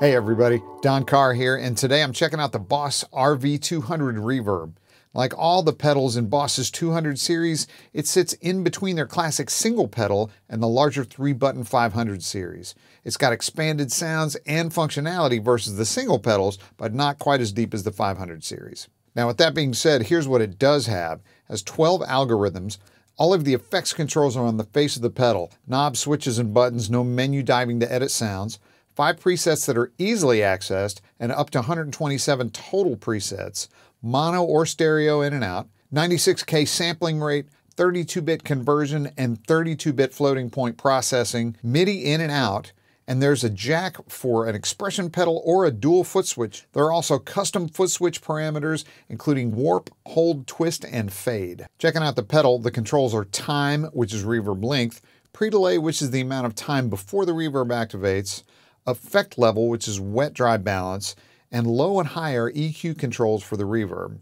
Hey everybody, Don Carr here, and today I'm checking out the Boss RV200 Reverb. Like all the pedals in Boss's 200 series, it sits in between their classic single pedal and the larger 3-button 500 series. It's got expanded sounds and functionality versus the single pedals, but not quite as deep as the 500 series. Now with that being said, here's what it does have. It has 12 algorithms, all of the effects controls are on the face of the pedal. Knobs, switches, and buttons, no menu diving to edit sounds five presets that are easily accessed, and up to 127 total presets, mono or stereo in and out, 96K sampling rate, 32-bit conversion, and 32-bit floating point processing, MIDI in and out, and there's a jack for an expression pedal or a dual foot switch. There are also custom foot switch parameters, including warp, hold, twist, and fade. Checking out the pedal, the controls are time, which is reverb length, pre-delay, which is the amount of time before the reverb activates, effect level, which is wet dry balance, and low and higher EQ controls for the reverb.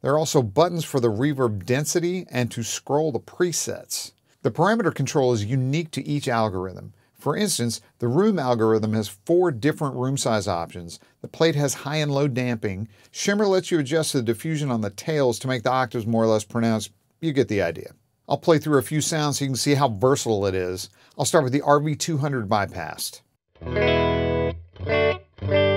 There are also buttons for the reverb density and to scroll the presets. The parameter control is unique to each algorithm. For instance, the room algorithm has four different room size options. The plate has high and low damping. Shimmer lets you adjust the diffusion on the tails to make the octaves more or less pronounced. You get the idea. I'll play through a few sounds so you can see how versatile it is. I'll start with the RV200 bypassed. Thank you.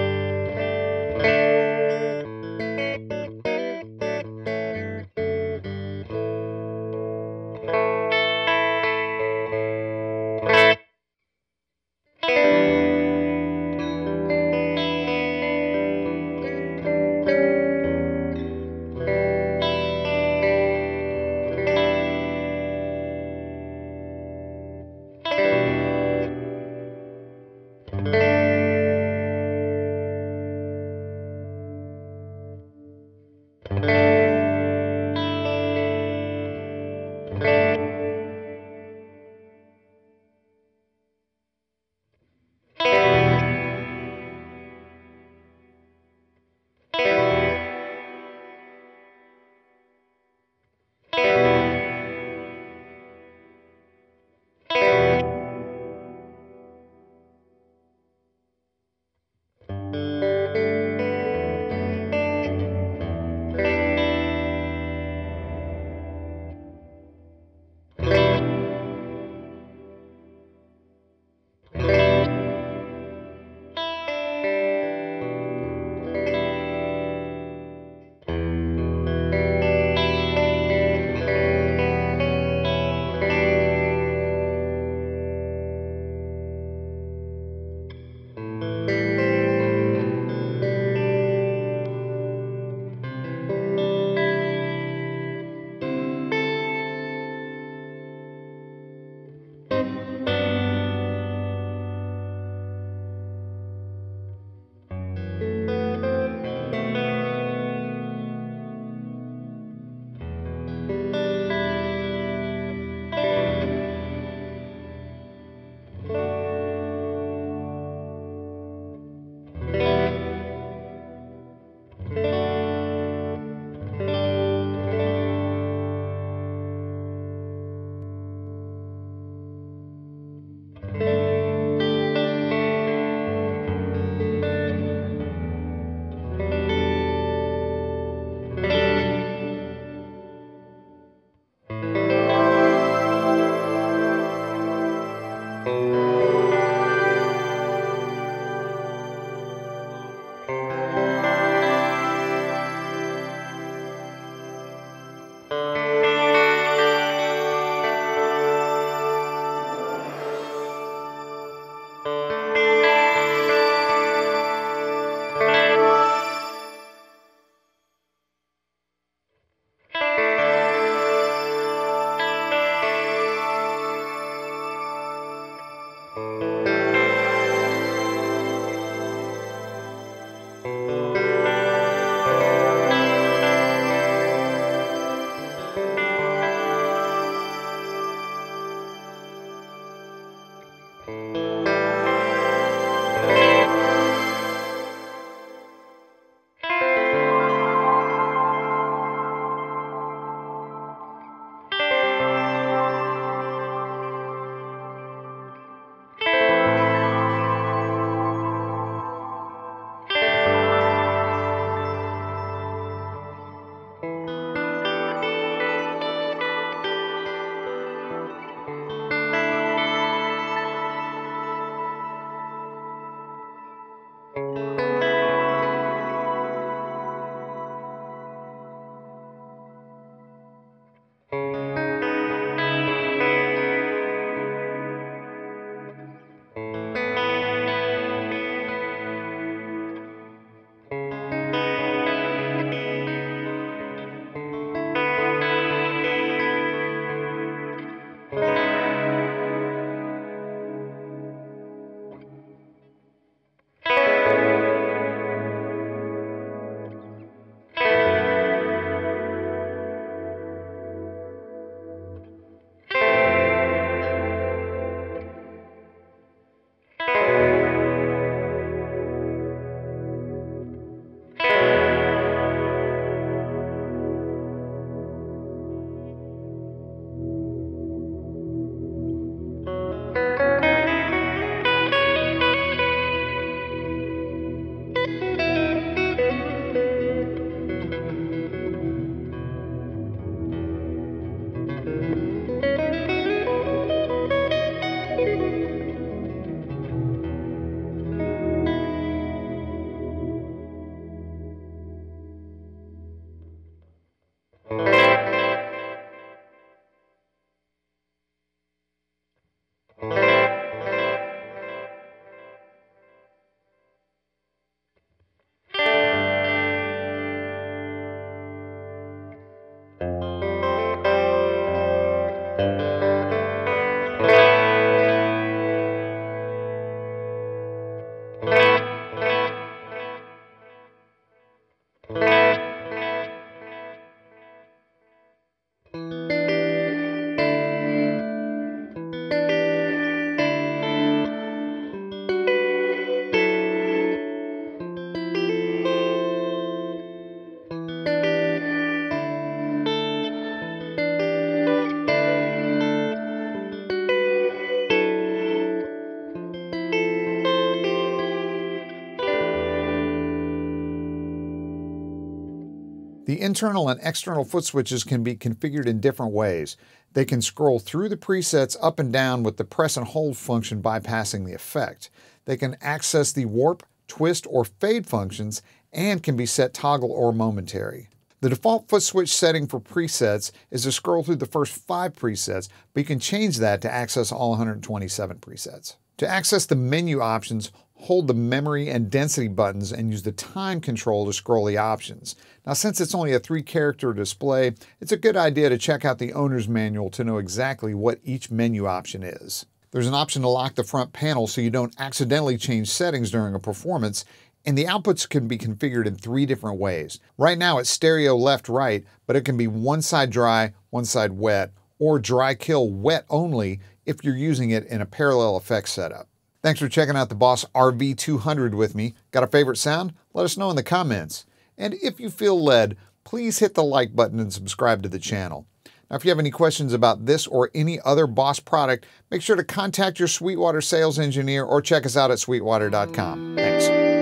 The internal and external foot switches can be configured in different ways. They can scroll through the presets up and down with the press and hold function bypassing the effect. They can access the warp, twist, or fade functions and can be set toggle or momentary. The default foot switch setting for presets is to scroll through the first five presets, but you can change that to access all 127 presets. To access the menu options, hold the memory and density buttons and use the time control to scroll the options. Now since it's only a three character display, it's a good idea to check out the owner's manual to know exactly what each menu option is. There's an option to lock the front panel so you don't accidentally change settings during a performance, and the outputs can be configured in three different ways. Right now it's stereo left-right, but it can be one side dry, one side wet, or dry kill wet only if you're using it in a parallel effects setup. Thanks for checking out the Boss RV200 with me. Got a favorite sound? Let us know in the comments. And if you feel led, please hit the like button and subscribe to the channel. Now, if you have any questions about this or any other Boss product, make sure to contact your Sweetwater sales engineer or check us out at sweetwater.com. Thanks.